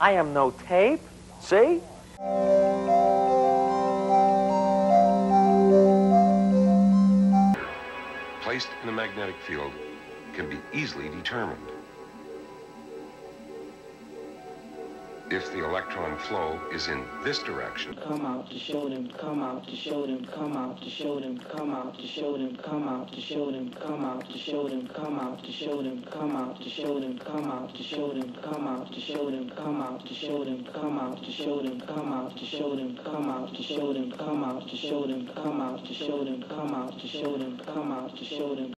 I am no tape. See? Placed in a magnetic field can be easily determined. If the electron flow is in this direction, come out to show them, come out to show them, come out to show them, come out to show them, come out to show them, come out to show them, come out to show them, come out to show them, come out to show them, come out to show them, come out to show them, come out to show them, come out to show them, come out to show them, come out to show them, come out to show them, come out to show them, come out to show them.